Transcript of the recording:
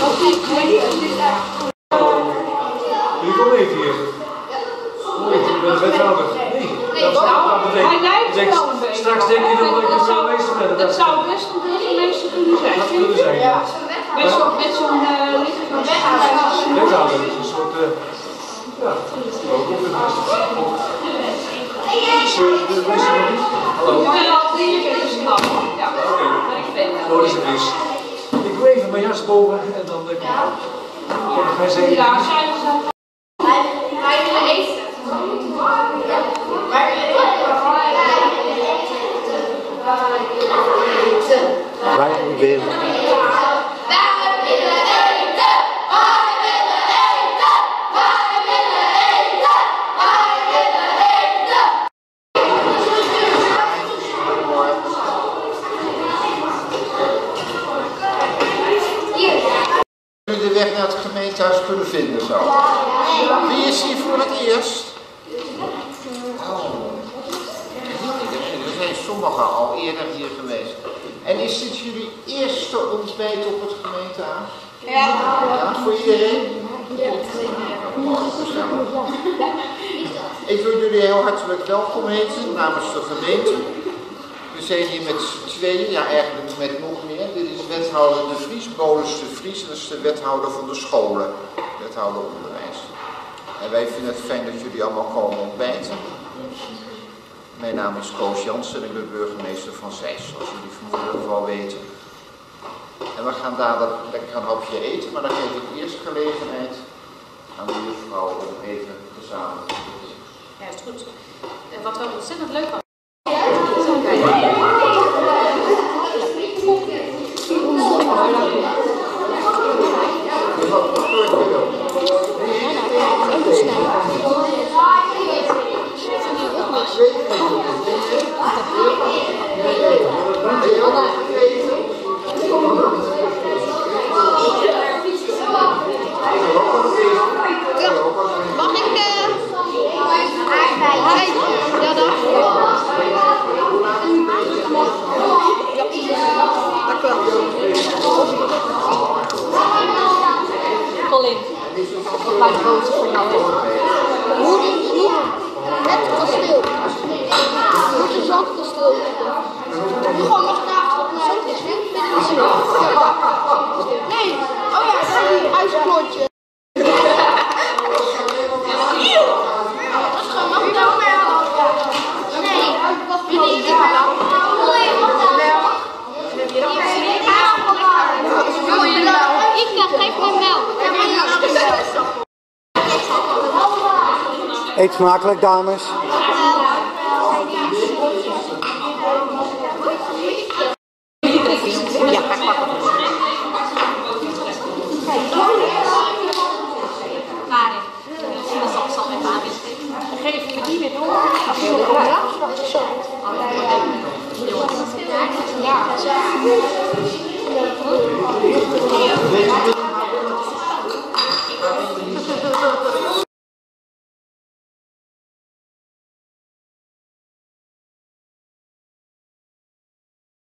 Komt hier? Ik ben de wethouder. Nee, dat, dat betekent, Hij lijkt wel een beetje. Straks denk je dat ik een burgemeester ben. Het Dat zou best een burgemeester kunnen zijn. dat kunnen zijn. Ja. Met zo'n met zo'n eh licht van Wethouder is een soort. eh ja, ook niet? Hallo. Ik. Ik mijn jas boven en dan kom ik. Ja, zijn naar het gemeentehuis kunnen vinden zo. Wie is hier voor het eerst? Oh. Er zijn sommigen al eerder hier geweest. En is dit jullie eerste ontbijt op het gemeentehuis? Ja. Ja, voor iedereen? Gezellig. Ik wil jullie heel hartelijk welkom heten namens de gemeente. We zijn hier met z'n tweeën, ja eigenlijk met nog wethouder De Vries, De Vries, dat is de wethouder van de scholen, wethouder onderwijs. En wij vinden het fijn dat jullie allemaal komen ontbijten. Mijn naam is Koos Jansen en ik ben burgemeester van Zeist, zoals jullie vermoedelijk wel weten. En we gaan dadelijk lekker een hapje eten, maar dan geef ik eerst gelegenheid aan de juffrouw om even gezamenlijk te eten. Ja, is goed. En wat wel ontzettend leuk was. Wel? Mag Mijn grote voor jou. Moet het kasteel? Moet een zandkasteel Gewoon nog naar zandkasteel? Nee. Oh ja, kijk hier, ijsklontje. Dat is gewoon nog Nee, wat wil je Ik geef me melk. Eet smakelijk, dames. Ja.